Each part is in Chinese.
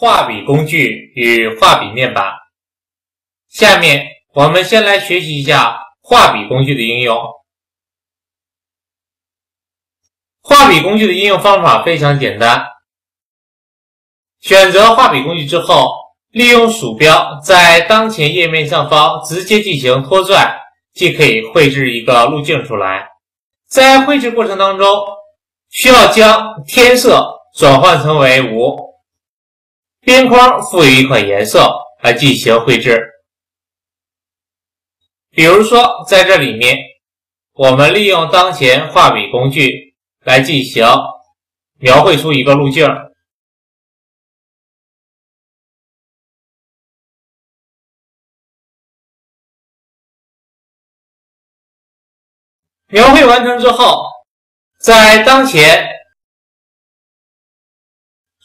画笔工具与画笔面板。下面我们先来学习一下画笔工具的应用。画笔工具的应用方法非常简单，选择画笔工具之后，利用鼠标在当前页面上方直接进行拖拽，即可以绘制一个路径出来。在绘制过程当中，需要将天色转换成为无，边框赋予一款颜色来进行绘制。比如说，在这里面，我们利用当前画笔工具来进行描绘出一个路径。描绘完成之后，在当前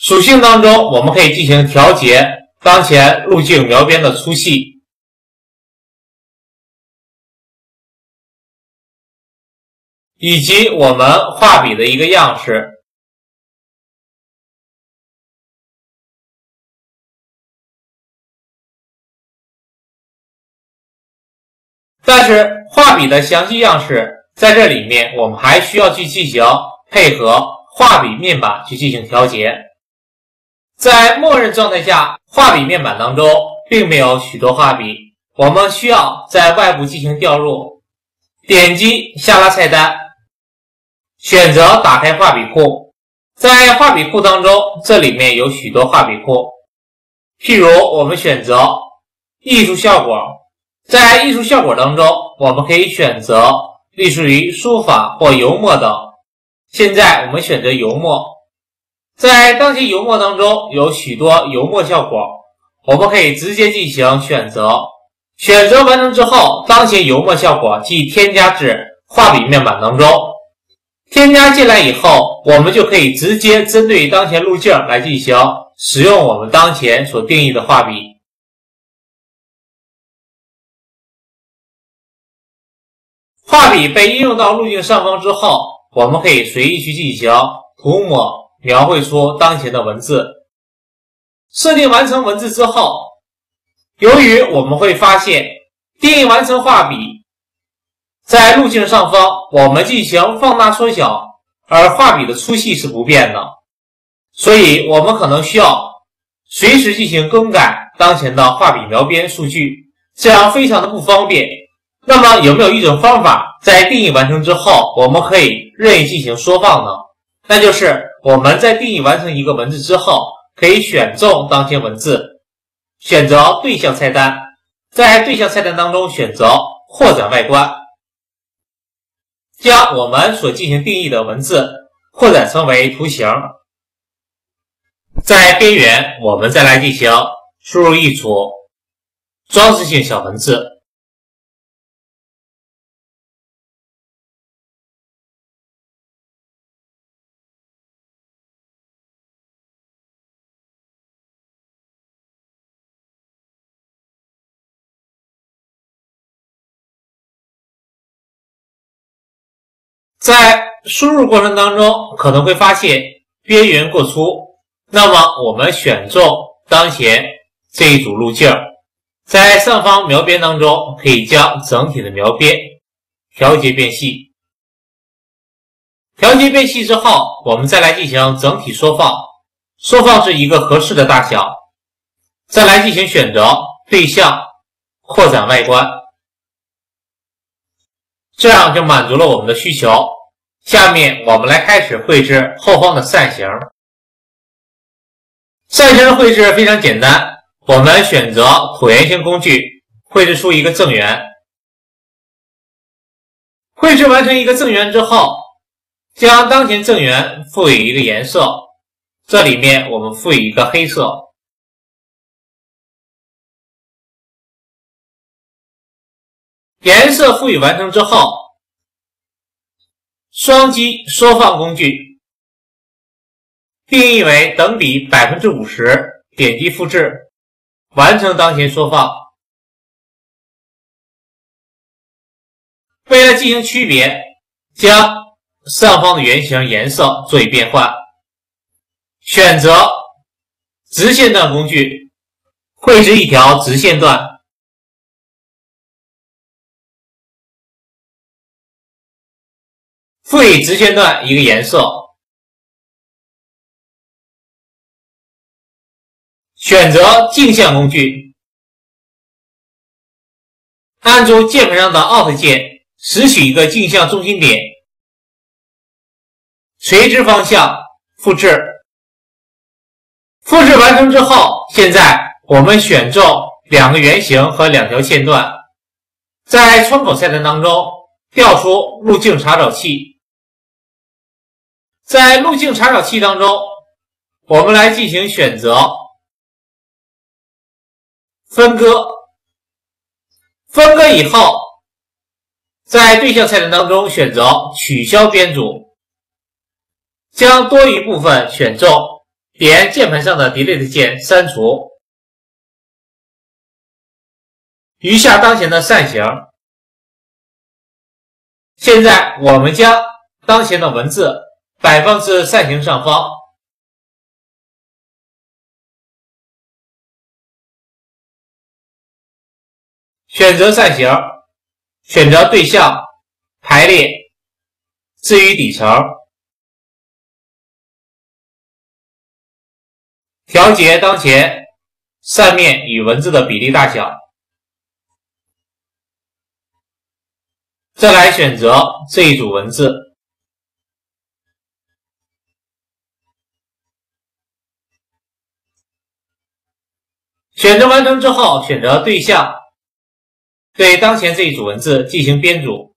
属性当中，我们可以进行调节当前路径描边的粗细，以及我们画笔的一个样式。但是画笔的详细样式。在这里面，我们还需要去进行配合画笔面板去进行调节。在默认状态下，画笔面板当中并没有许多画笔，我们需要在外部进行调入。点击下拉菜单，选择打开画笔库。在画笔库当中，这里面有许多画笔库，譬如我们选择艺术效果，在艺术效果当中，我们可以选择。隶属于书法或油墨等。现在我们选择油墨，在当前油墨当中有许多油墨效果，我们可以直接进行选择。选择完成之后，当前油墨效果即添加至画笔面板当中。添加进来以后，我们就可以直接针对当前路径来进行使用我们当前所定义的画笔。画笔被应用到路径上方之后，我们可以随意去进行涂抹，描绘出当前的文字。设定完成文字之后，由于我们会发现定义完成画笔在路径上方，我们进行放大缩小，而画笔的粗细是不变的，所以我们可能需要随时进行更改当前的画笔描边数据，这样非常的不方便。那么有没有一种方法，在定义完成之后，我们可以任意进行缩放呢？那就是我们在定义完成一个文字之后，可以选中当前文字，选择对象菜单，在对象菜单当中选择扩展外观，将我们所进行定义的文字扩展成为图形。在边缘，我们再来进行输入一组装饰性小文字。在输入过程当中，可能会发现边缘过粗，那么我们选中当前这一组路径，在上方描边当中，可以将整体的描边调节变细。调节变细之后，我们再来进行整体缩放，缩放至一个合适的大小，再来进行选择对象扩展外观，这样就满足了我们的需求。下面我们来开始绘制后方的扇形。扇形的绘制非常简单，我们选择椭圆形工具，绘制出一个正圆。绘制完成一个正圆之后，将当前正圆赋予一个颜色，这里面我们赋予一个黑色。颜色赋予完成之后。双击缩放工具，定义为等比百分之五十，点击复制，完成当前缩放。为了进行区别，将上方的圆形颜色做以变换，选择直线段工具绘制一条直线段，赋予直线段一个颜色，选择镜像工具，按住键盘上的 Alt 键，拾取一个镜像中心点，垂直方向复制。复制完成之后，现在我们选中两个圆形和两条线段，在窗口菜单当中调出路径查找器，在路径查找器当中，我们来进行选择分割，分割以后，在对象菜单当中选择取消编组，将多余部分选中。点键盘上的 Delete 键删除，余下当前的扇形。现在我们将当前的文字摆放至扇形上方，选择扇形，选择对象排列，置于底层。调节当前扇面与文字的比例大小，再来选择这一组文字。选择完成之后，选择对象，对当前这一组文字进行编组，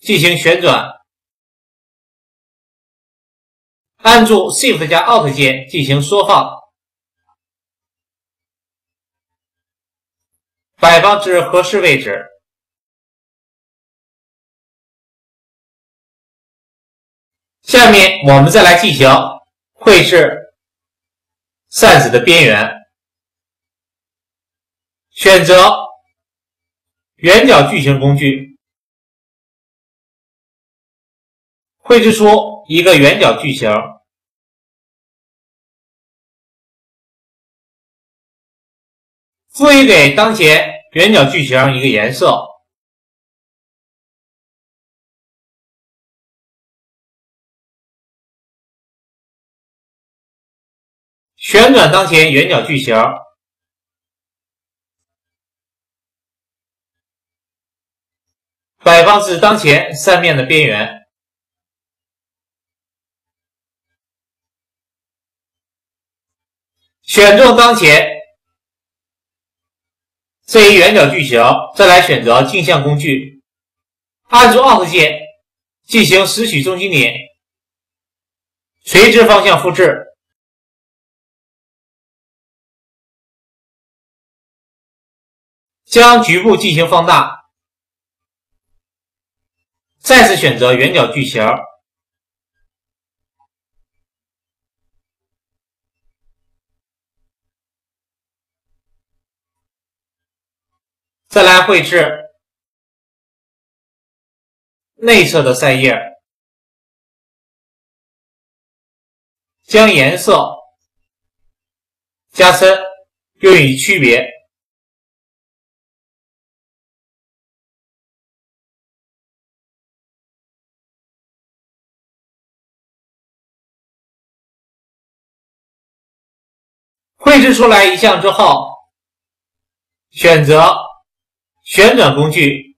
进行旋转。按住 Shift 加 Alt 键进行缩放，摆放至合适位置。下面我们再来进行绘制扇子的边缘，选择圆角矩形工具，绘制出一个圆角矩形。赋予给当前圆角矩形一个颜色，旋转当前圆角矩形，摆放至当前扇面的边缘，选中当前。这一圆角矩形，再来选择镜像工具，按住 Alt 键进行拾取中心点，垂直方向复制，将局部进行放大，再次选择圆角矩形。再来绘制内侧的扇叶，将颜色加深，用以区别。绘制出来一项之后，选择。旋转工具，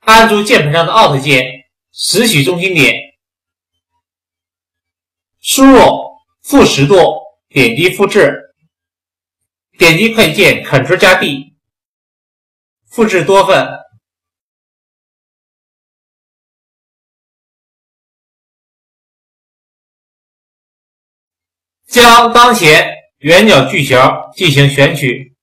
按住键盘上的 Alt 键，拾取中心点，输入负十度，点击复制，点击配件 Ctrl 加 D，复制多份，将当前圆角矩形进行选取。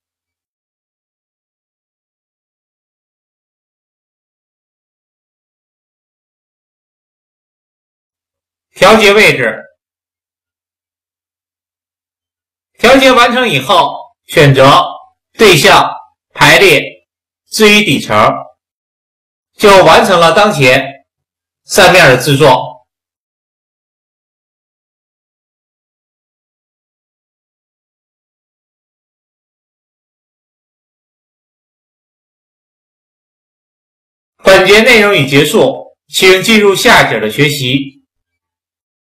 调节位置，调节完成以后，选择对象排列，置于底层，就完成了当前扇面的制作。内容已结束，请进入下一节的学习。